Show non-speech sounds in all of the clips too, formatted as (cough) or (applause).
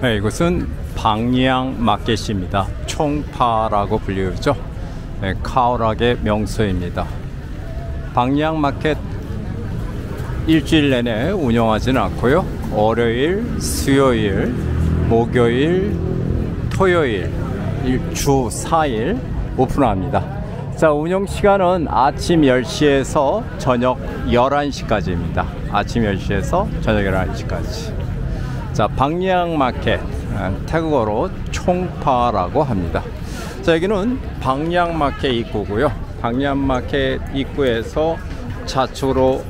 네, 이곳은 방리양 마켓입니다. 총파라고 불리우죠. 네, 카오락의 명소입니다. 방리양 마켓 일주일 내내 운영하지는 않고요. 월요일, 수요일, 목요일, 토요일 주 4일 오픈합니다. 자, 운영 시간은 아침 10시에서 저녁 11시까지입니다. 아침 10시에서 저녁 11시까지. 자, 방리양 마켓 아, 태국어로 총파라고 합니다. 자, 여기는 방리양 마켓 입구고요. 방리양 마켓 입구에서 좌측으로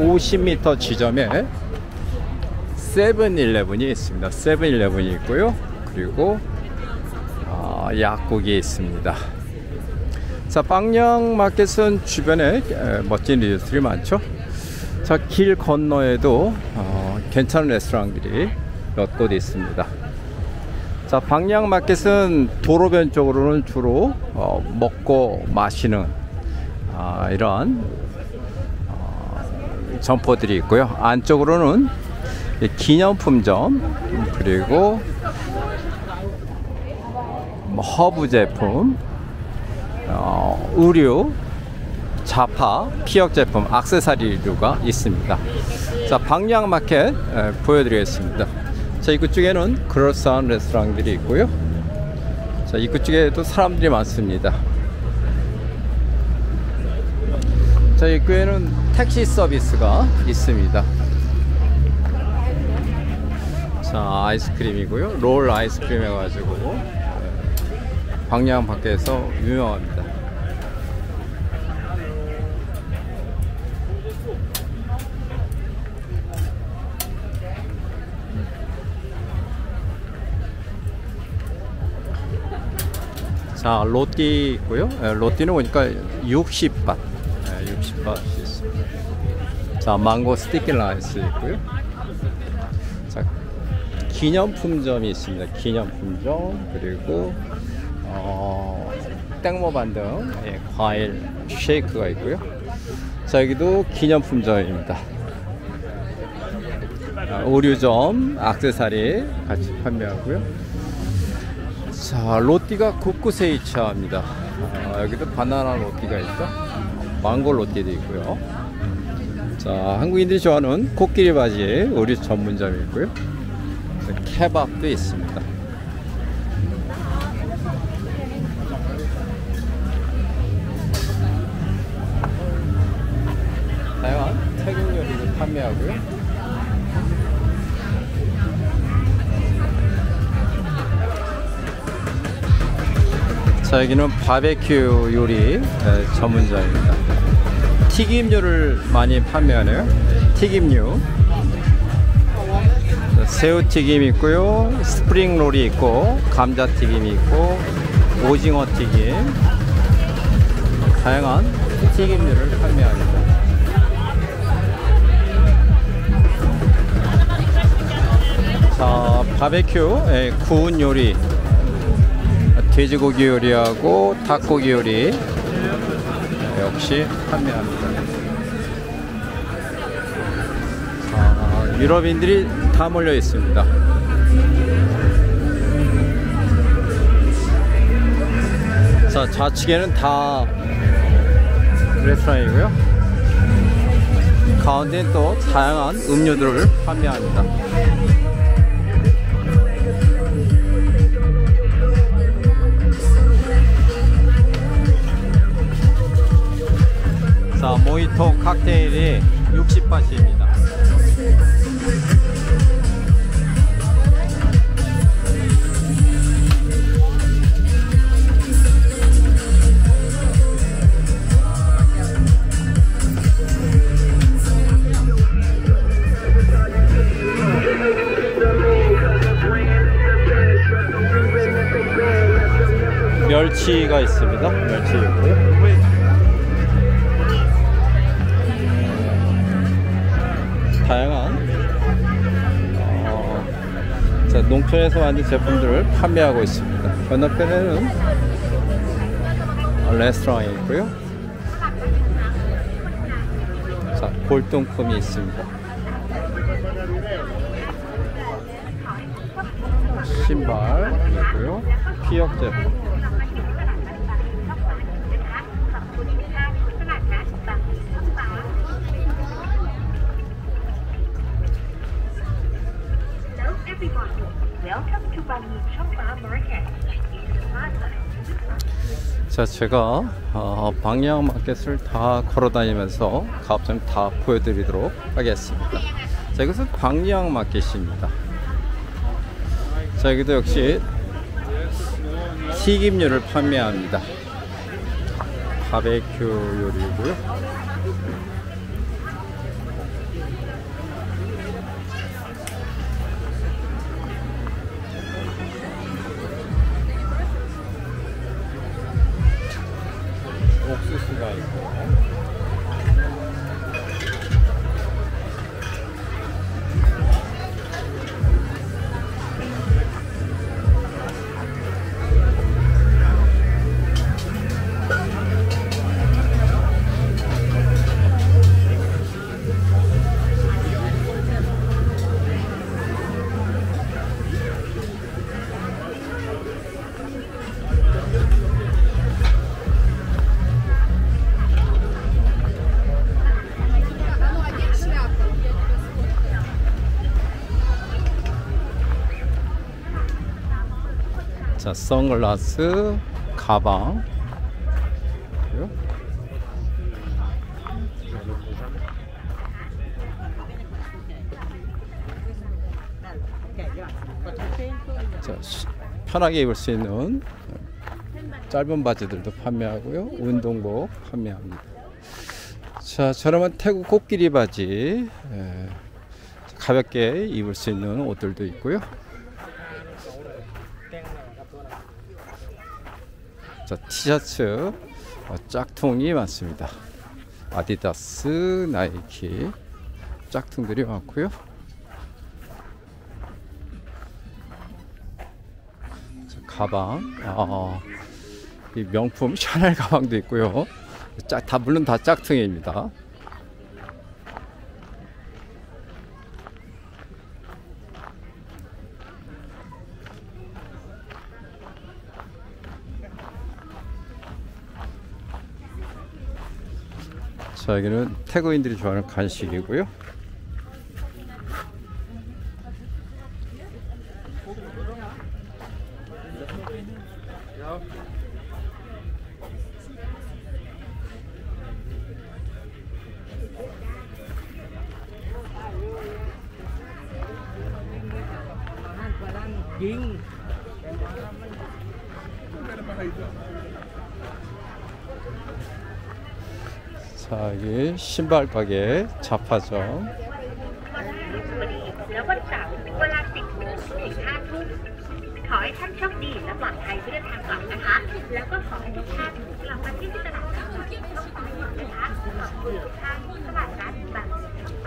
50m 지점에 세븐일레븐이 있습니다. 세븐일레븐이 있고요. 그리고 어, 약국이 있습니다. 자, 빵양 마켓은 주변에 에, 멋진 리조트들이 많죠. 자, 길 건너에도 어, 괜찮은 레스토랑들이 몇 곳 있습니다. 자, 방양 마켓은 도로변 쪽으로는 주로 어, 먹고 마시는 아, 이런 어, 점포들이 있고요. 안쪽으로는 기념품점 그리고 뭐 허브 제품, 어, 의류, 자파, 피혁 제품, 악세사리류가 있습니다. 자, 방양 마켓 에, 보여드리겠습니다. 자, 이구 쪽에는 그럴싸한 레스토랑들이 있고요. 자, 이구 쪽에도 사람들이 많습니다. 자, 입구에는 택시 서비스가 있습니다. 자, 아이스크림이고요. 롤 아이스크림 해가지고 방양 마켓에서 유명합니다. 자, 로띠 있고요. 예, 로띠는 보니까 60밧. 60밧이 있습니다. 자, mango sticky rice 있고요. 자, 기념품점이 있습니다. 기념품점 그리고 어, 땡모 반 등 예, 과일 쉐이크가 있고요. 자, 여기도 기념품점입니다. 아, 의류점, 악세사리 같이 판매하고요. 자, 로띠가 곳곳에 위치합니다. 아, 여기도 바나나 로띠가 있죠. 망고 로띠도 있고요. 자, 한국인들이 좋아하는 코끼리 바지 의류 전문점이 있고요. 케밥도 있습니다. 자 여기는 바베큐 요리 전문점입니다. 튀김류를 많이 판매하네요. 튀김류. 새우튀김 있고요. 스프링 롤이 있고 감자튀김이 있고 오징어 튀김. 다양한 튀김류를 판매합니다. 자 바베큐 예, 구운 요리 돼지고기 요리하고 닭고기 요리 역시 판매합니다. 자, 유럽인들이 다 몰려 있습니다. 자, 좌측에는 다 레스토랑이고요. 가운데는 또 다양한 음료들을 판매합니다. 자, 모히토 칵테일이 60바트입니다. 멸치가 있습니다. 멸치 있고요. 농촌에서 만든 제품들을 판매하고 있습니다. 건너편에는 레스토랑이 있고요. 자, 골동품이 있습니다. 신발이고요. 피혁 제품. 자, 제가 어, 방향 마켓을 다 걸어 다니면서 가업점 다 보여드리도록 하겠습니다. 자, 이것은 방향 마켓입니다. 자, 여기도 역시 튀김류를 판매합니다. 바베큐 요리고요. 자, 선글라스, 가방. 자, 시- 편하게 입을 수 있는 짧은 바지들도 판매하고요. 운동복 판매합니다. 자, 저렴한 태국 코끼리 바지. 예, 가볍게 입을 수 있는 옷들도 있고요. 자, 티셔츠 어, 짝퉁이 많습니다. 아디다스, 나이키 짝퉁들이 많고요. 자, 가방, 아, 이 명품 (laughs) 샤넬 가방도 있고요. 짝, 다 물론 다 짝퉁입니다. 자 여기는 태국인들이 좋아하는 간식이고요. 자, 여기 신발 가게 잡화점.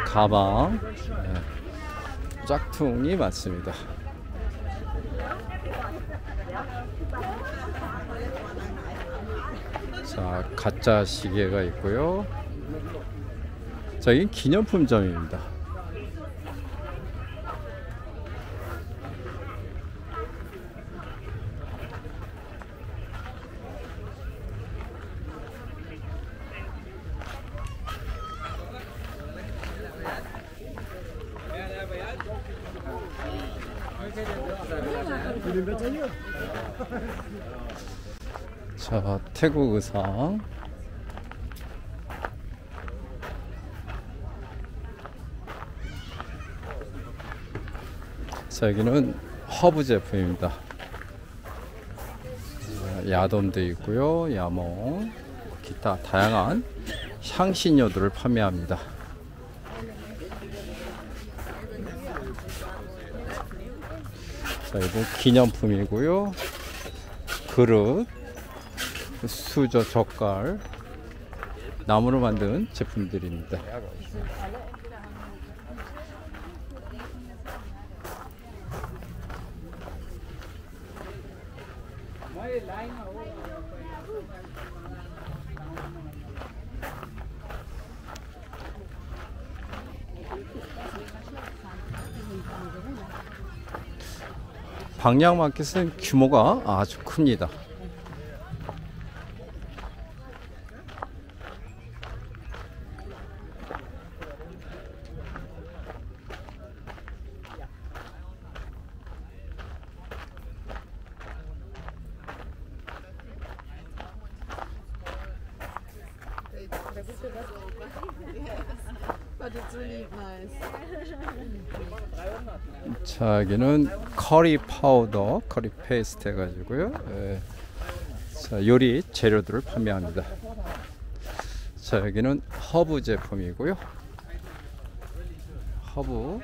가방 네. 짝퉁이 맞습니다. 자 가짜 시계가 있고요. 자 이게 기념품점입니다. 자 태국 의상 자 여기는 허브 제품입니다. 자, 야돔도 있고요 야몽. 기타 다양한 향신료들을 판매합니다. 자 이건 기념품이고요. 그릇 수저 젓갈 나무로 만든 제품들입니다. 방향 마켓은 규모가 아주 큽니다. 자 여기는 curry powder, curry paste 해가지고요. 예. 자 요리 재료들을 판매합니다. 자 여기는 허브 제품이고요. 허브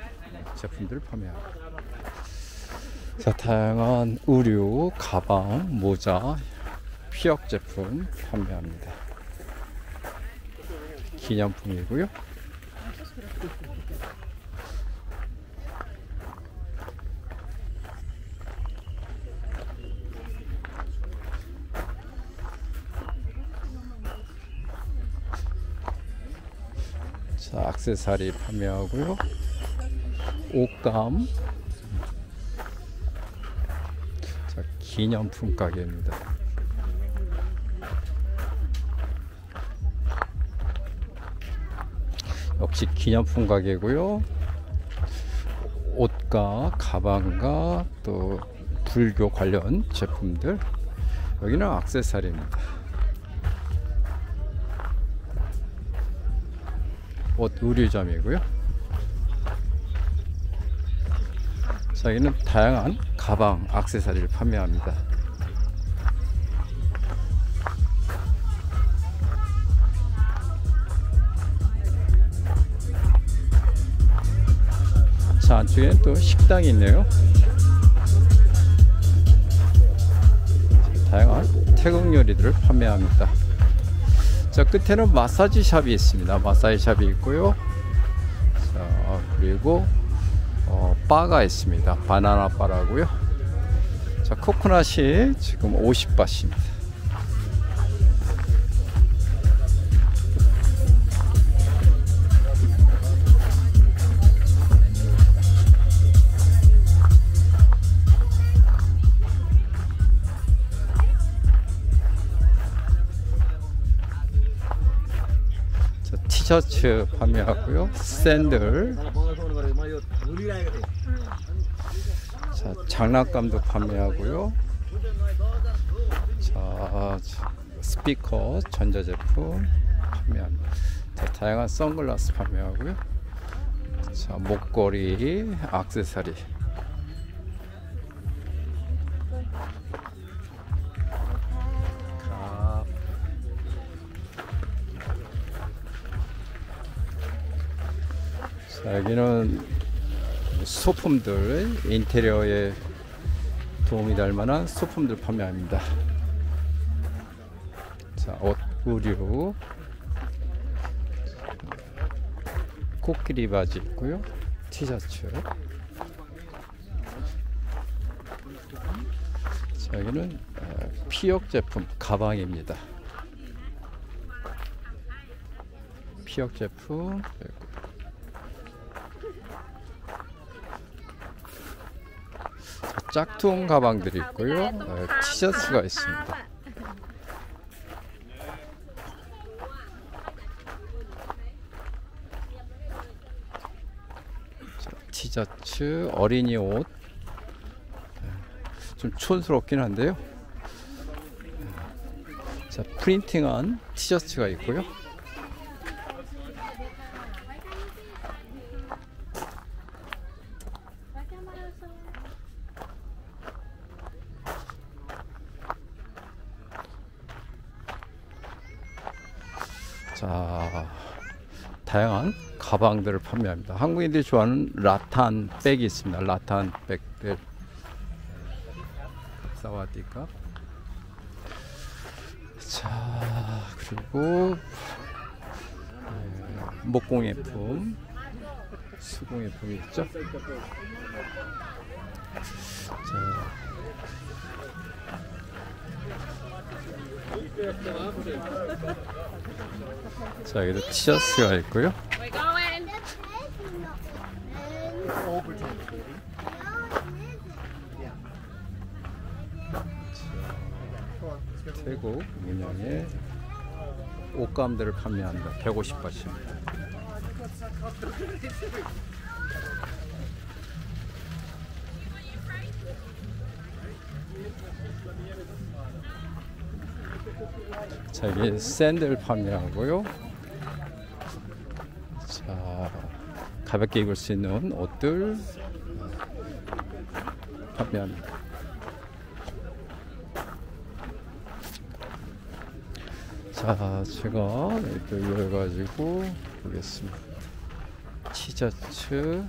제품들을 판매합니다. 자 다양한 의류, 가방, 모자, 피혁 제품 판매합니다. 기념품이고요. 액세서리 판매하고요. 옷감. 자, 기념품 가게입니다. 역시 기념품 가게고요. 옷과 가방과 또 불교 관련 제품들. 여기는 액세서리입니다. 옷 의류점이고요. 자, 여기는 다양한 가방, 액세서리를 판매합니다. 자, 안쪽에는 또 식당이 있네요. 다양한 태국 요리들을 판매합니다. 자 끝에는 마사지 샵이 있습니다. 마사지 샵이 있고요. 자 그리고 어, 바가 있습니다. 바나나 바라고요. 자 코코넛이 지금 50바트입니다. 티셔츠 판매하고요. 샌들, 자, 장난감도 판매하고요. 자, 자, 스피커, 전자제품 판매합니다. 자, 다양한 선글라스 판매하고요. 자, 목걸이, 액세서리. 자, 여기는 소품들, 인테리어에 도움이 될 만한 소품들 판매합니다. 자, 옷, 의류, 코끼리 바지 있고요. 티셔츠. 자, 여기는 어, 피혁 제품 가방입니다. 피혁 제품 짝퉁 가방들이 있고요. 어, 티셔츠가 있습니다. 자, 티셔츠, 어린이 옷. 네, 좀 촌스럽긴 한데요. 자, 프린팅한 티셔츠가 있고요. 자, 다양한 가방들을 판매합니다. 한국인들이 좋아하는 라탄 백이 있습니다. 라탄 백들. 사와디카. 자, 그리고 네, 목공예품, 수공예품이 있죠. 자, 자 여기도 티셔 스가 있고요. 태국 문양의 옷감들을 판매한다. 150바씩 자, 여기 샌들 판매하고요. 자, 가볍게 입을 수 있는 옷들 판매합니다. 자, 제가 또 이래가지고 보겠습니다. 티셔츠.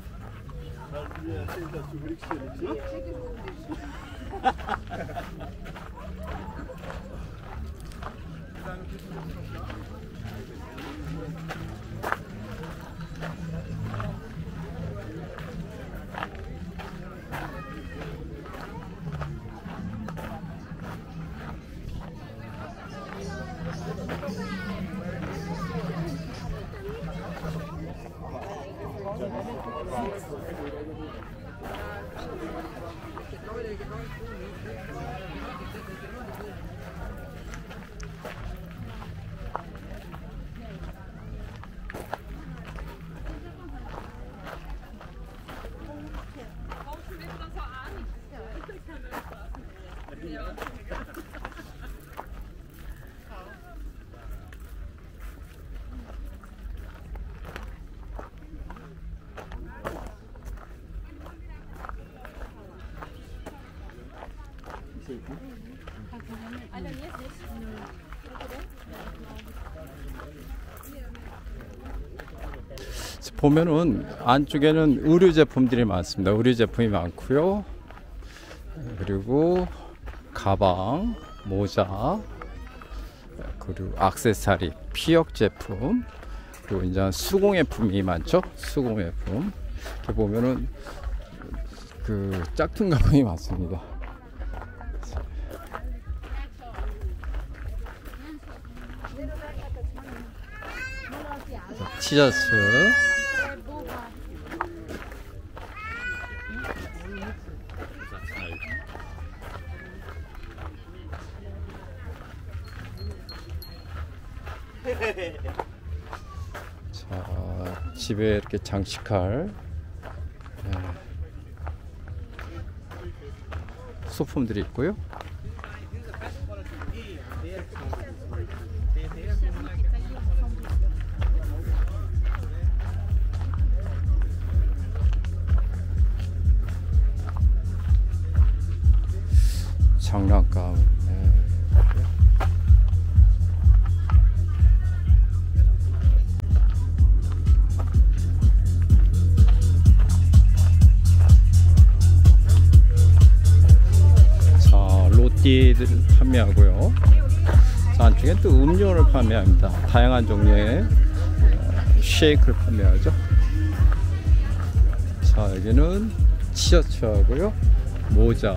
보면은 안쪽에는 의류 제품들이 많습니다. 의류 제품이 많고요. 그리고 가방, 모자, 그리고 악세사리, 피혁 제품, 그리고 이제 수공예품이 많죠. 수공예품. 이렇게 보면은 그 짝퉁 가방이 많습니다. 티셔츠. 집에 이렇게 장식할 예, 소품들이 있고요. 로띠들 판매하고요. 자, 안쪽에 또 음료를 판매합니다. 다양한 종류의 어, 쉐이크를 판매하죠. 자, 여기는 티셔츠하고요. 모자.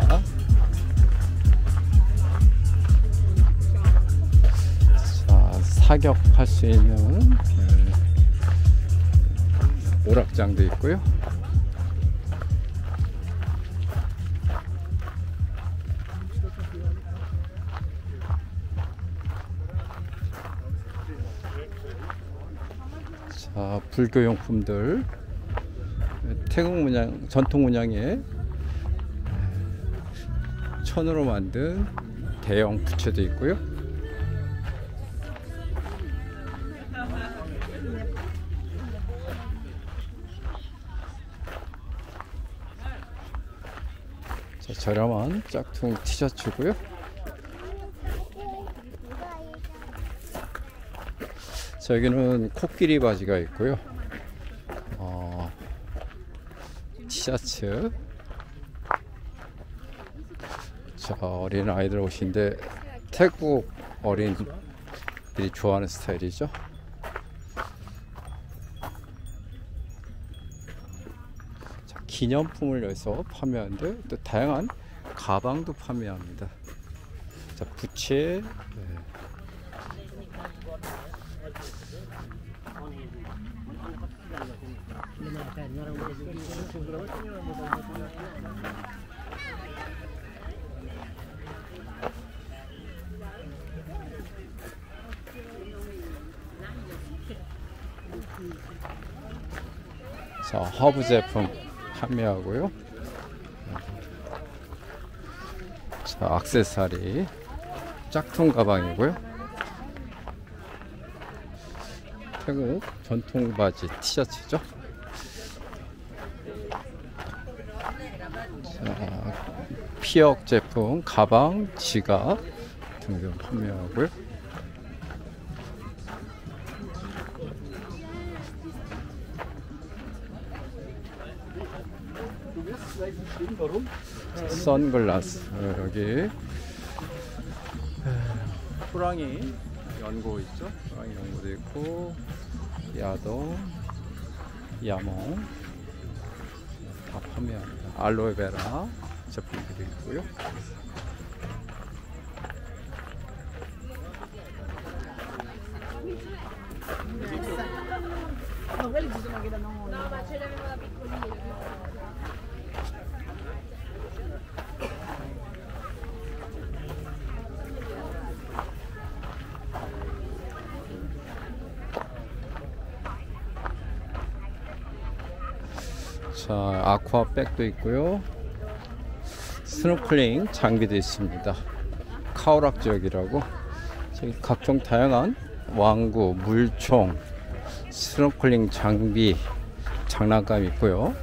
자, 사격할 수 있는 예, 오락장도 있고요. 불교 용품들 태국 문양 전통 문양의 천으로 만든 대형 부채도 있고요. 자, 저렴한 짝퉁 티셔츠고요. 자, 여기는 코끼리 바지가 있고요. 어, 티셔츠. 자, 어린 아이들 옷인데 태국 어린들이 좋아하는 스타일이죠. 자, 기념품을 여기서 판매하는데 또 다양한 가방도 판매합니다. 자, 부채. 네. 자, 허브 제품 판매하고요. 자, 악세사리 짝퉁 가방이고요. 태국 전통 바지 티셔츠죠. 피혁 제품 가방, 지갑 등등 판매하고요. 선글라스 어, 여기 호랑이 연고 있죠? 호랑이 연고도 있고 야동, 야몽 다 판매합니다. 알로에베라 제품들이 있고요. 자, aqua bag도 있고요. 스노클링 장비도 있습니다. 카오락 지역이라고 저기 각종 다양한 완구, 물총, 스노클링 장비, 장난감 있고요.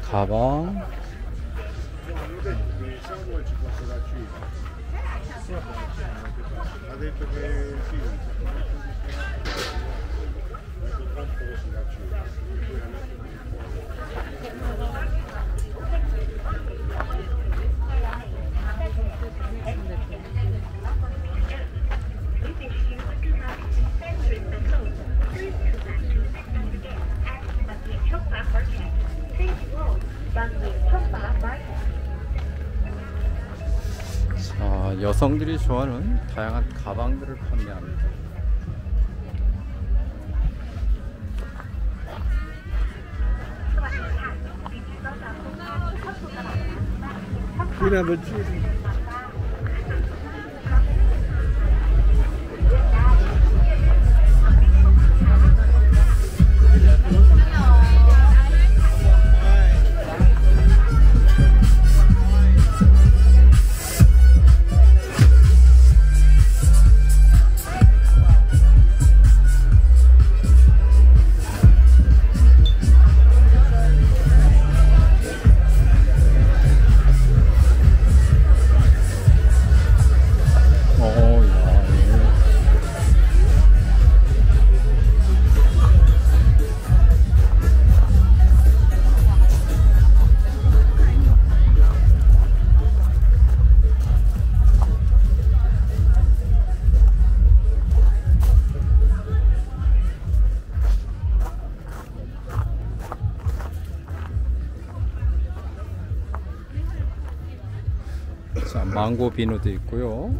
가방, 여성들이 좋아하는 다양한 가방들을 판매합니다. Giù. 어, 망고 비누도 있고요.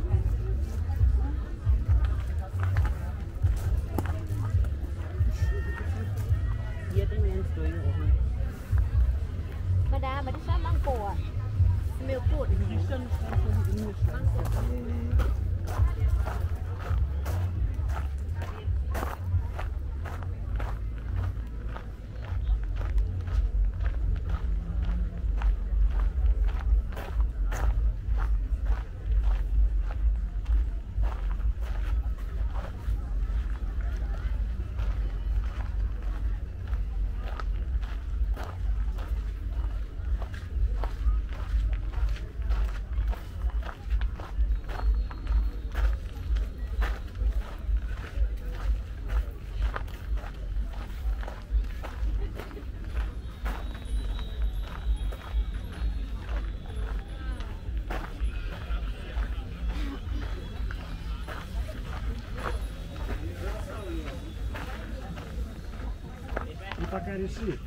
るし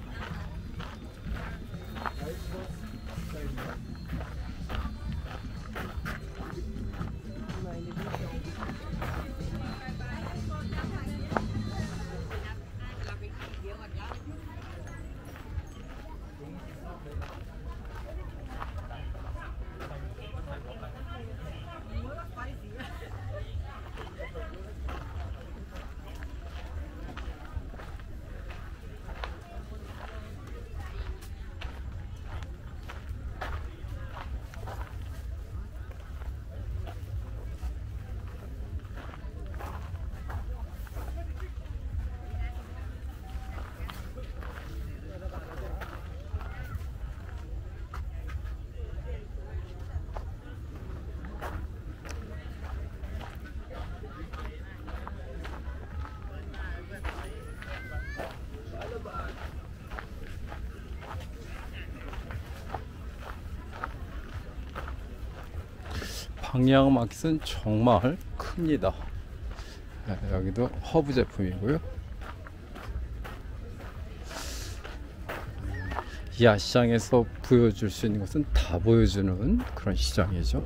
방양 마켓은 정말 큽니다. 네, 여기도 허브 제품이고요. 이 야시장에서 보여줄 수 있는 것은 다 보여주는 그런 시장이죠.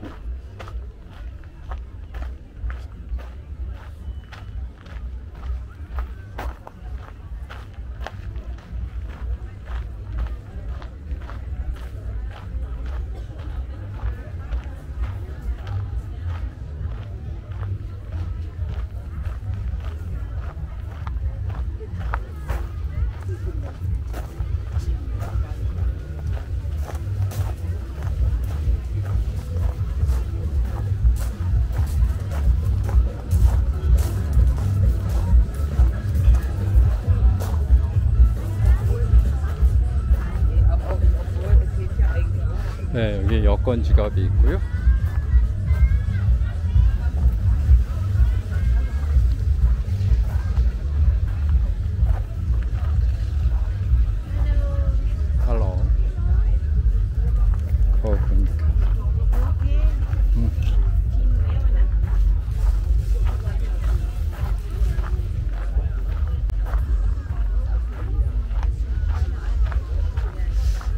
지갑이 있고요. 음.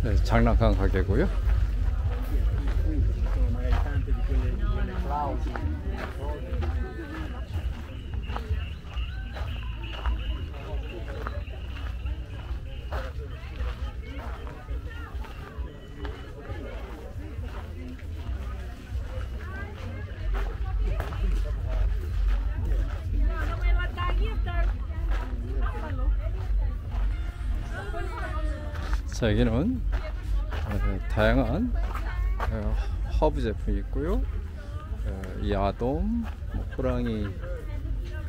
네, 장난감 가게고요. 자 여기는 어, 다양한 어, 허브 제품이 있고요. 어, 야돔, 뭐 호랑이,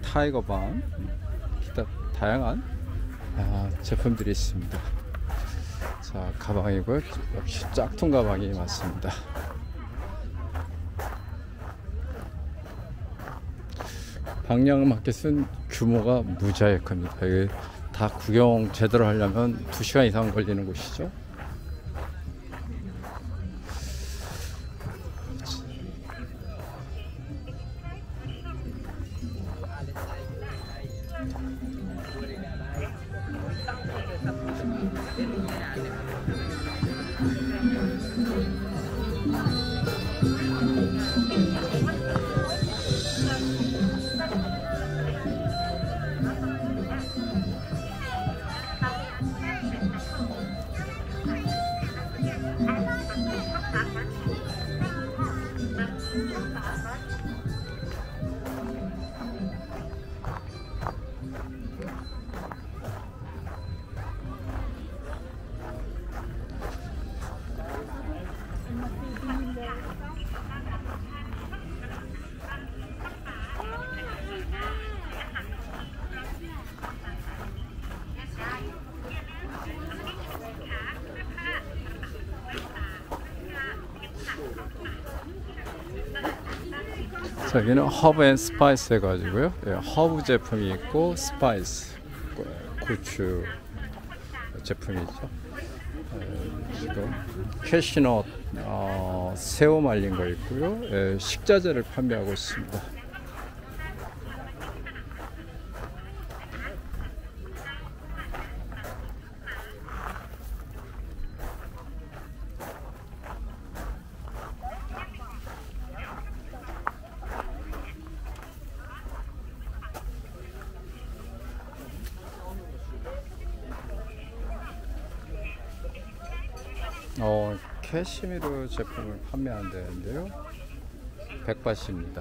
Tiger Balm, 음, 기타 다양한 아, 제품들이 있습니다. 자 가방이고요. 역시 짝퉁 가방이 맞습니다. 방양 마켓은 규모가 무지하게 큽니다. 다 구경 제대로 하려면 2시간 이상 걸리는 곳이죠. 자, 여기는 herb and spice 해가지고요. 예, 허브 제품이 있고 spice, 고- 고추 제품이죠. 예, 지금 cashew nut, 어, 새우 말린 거 있고요. 예, 식자재를 판매하고 있습니다. 어, 캐시미르 제품을 판매한다는데요. 백바시입니다.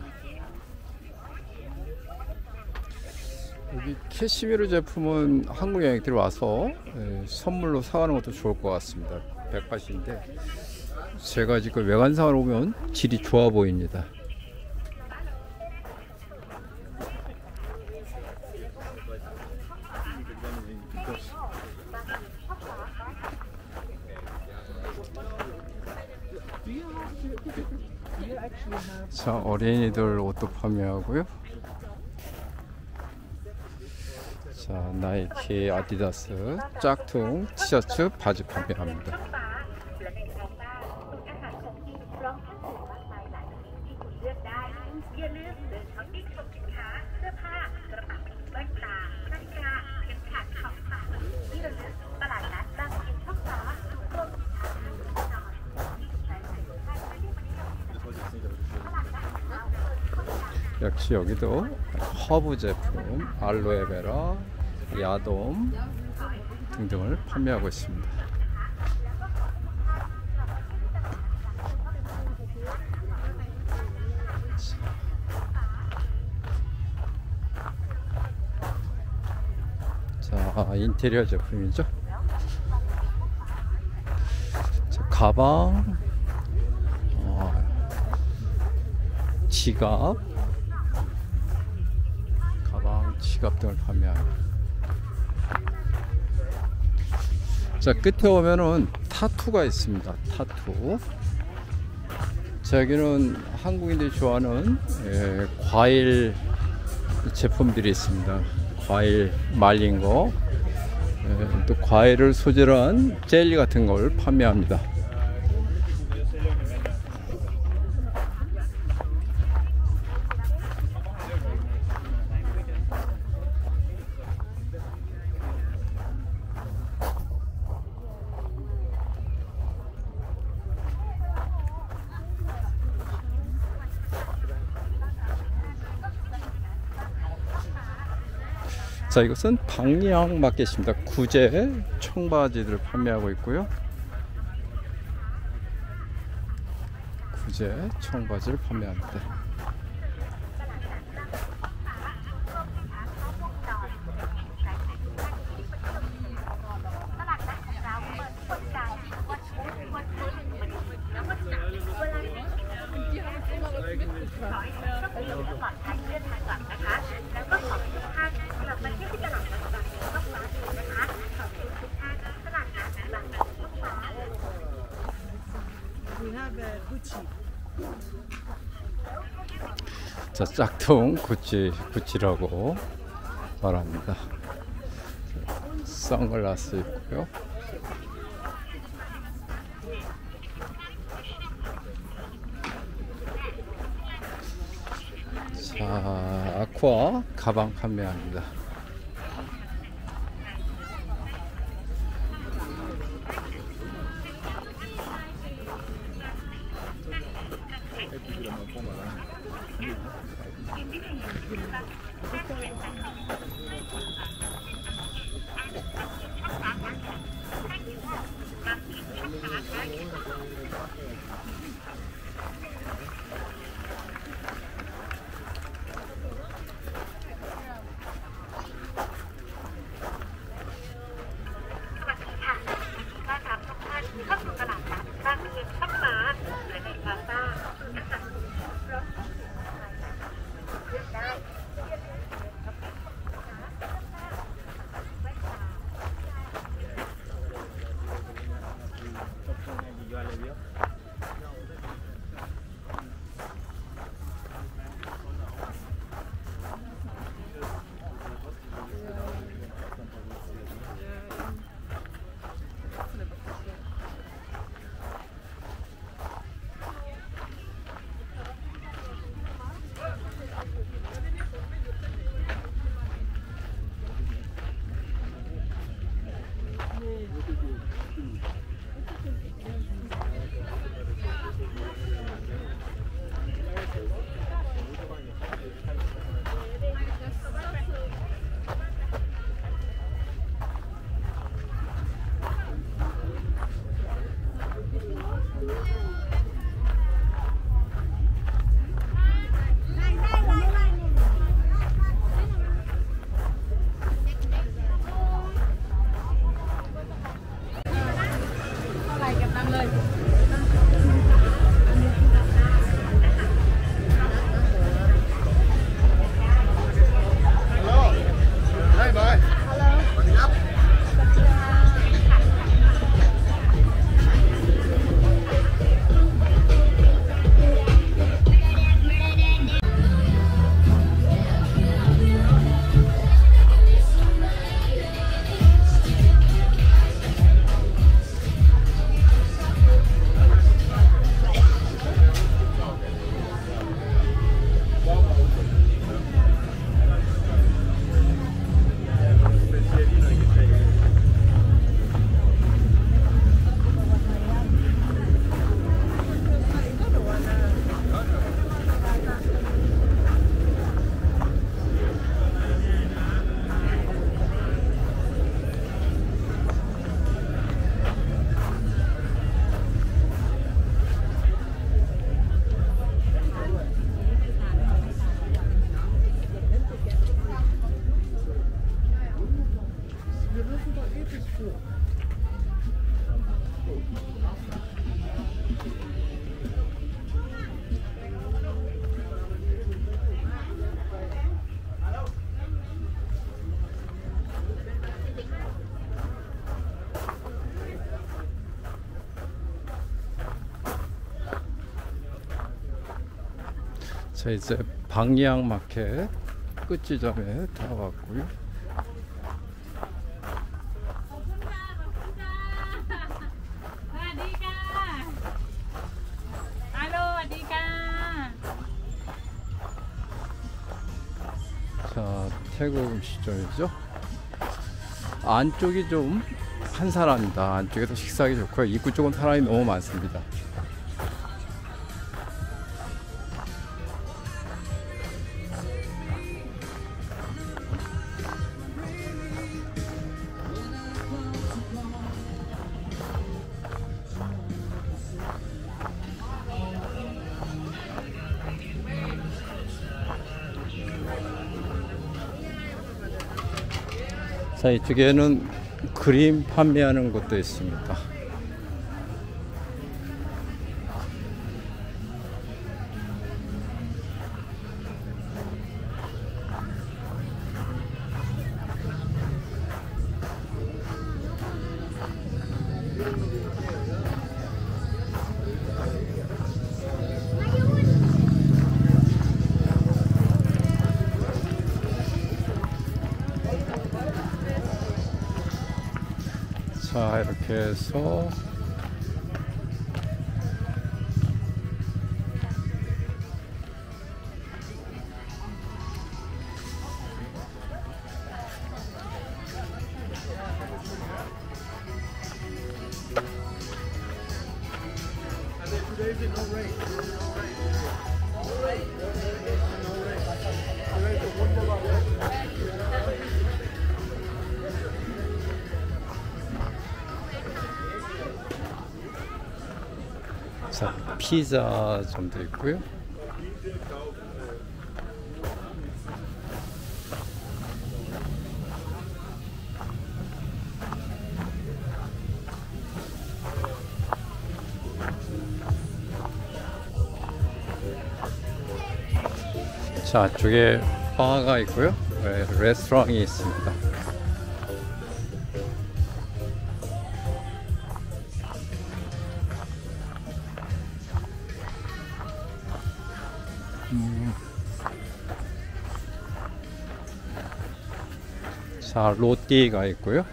여기 캐시미르 제품은 한국 여행들이 와서 예, 선물로 사가는 것도 좋을 것 같습니다. 백바시인데 제가 지금 외관상으로 보면 질이 좋아 보입니다. 자 어린이들 옷도 판매하고요. 자 나이키, 아디다스, 짝퉁, 티셔츠, 바지 판매합니다. 역시 여기도 허브 제품, 알로에베라, 야돔 등등을 판매하고 있습니다. 자, 인테리어 제품이죠. 자, 가방, 어, 지갑, 지갑 등을 판매합니다. 자, 끝에 오면은 타투가 있습니다. 타투. 자, 여기는 한국인들이 좋아하는 예, 과일 제품들이 있습니다. 과일 말린 거, 예, 또 과일을 소재로 한 젤리 같은 걸 판매합니다. 자, 이것은 방리항 마켓입니다. 구제 청바지들을 판매하고 있고요. 구제 청바지를 판매합니다. 짝퉁 구찌, 구찌라고 말합니다. 선글라스 있고요. 자, 아쿠아 가방 판매합니다. 자 이제 방리항 마켓 끝 지점에 다 왔고요. 자 태국 음식점이죠. 안쪽이 좀 한산합니다. 안쪽에서 식사하기 좋고요. 입구 쪽은 사람이 너무 많습니다. 자 이쪽에는 그림 판매하는 곳도 있습니다. 피자점도 있고요. 자, 쪽에 바가 있고요. 네, 레스토랑이 있습니다. 자, 로띠가 있고요.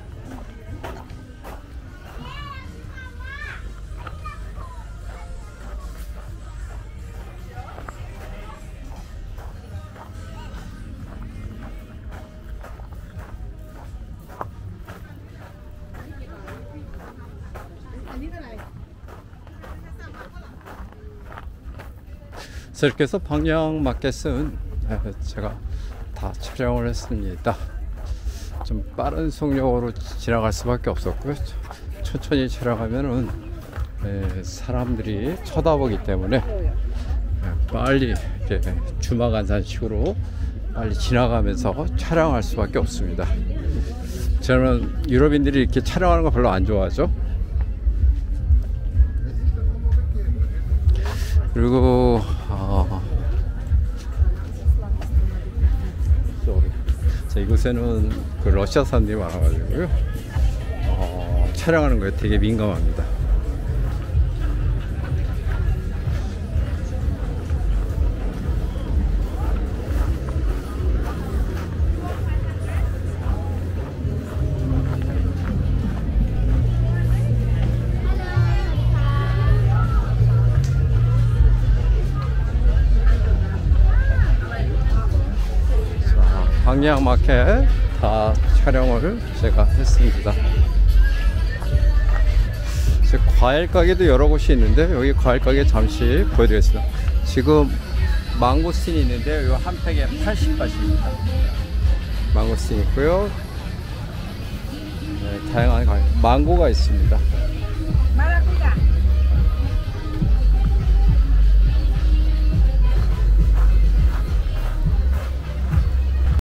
이렇게 해서 방향 마켓은 네, 제가 다 촬영을 했습니다. 좀 빠른 속력으로 지나갈 수밖에 없었고요. 천천히 촬영하면은 네, 사람들이 쳐다보기 때문에 네, 빨리 이렇게 주마간산식으로 빨리 지나가면서 촬영할 수밖에 없습니다. 저는 유럽인들이 이렇게 촬영하는 거 별로 안 좋아하죠. 그리고 자, 이곳에는 그 러시아 사람들이 많아가지고요. 어, 촬영하는 거에 되게 민감합니다. 자, 방향 마켓 다 촬영을 제가 했습니다. 지금 과일 가게도 여러 곳이 있는데 여기 과일 가게 잠시 보여드리겠습니다. 지금 망고스틴이 있는데 이거 한 팩에 80바트입니다. 망고스틴 있고요. 네, 다양한 과일, 망고가 있습니다.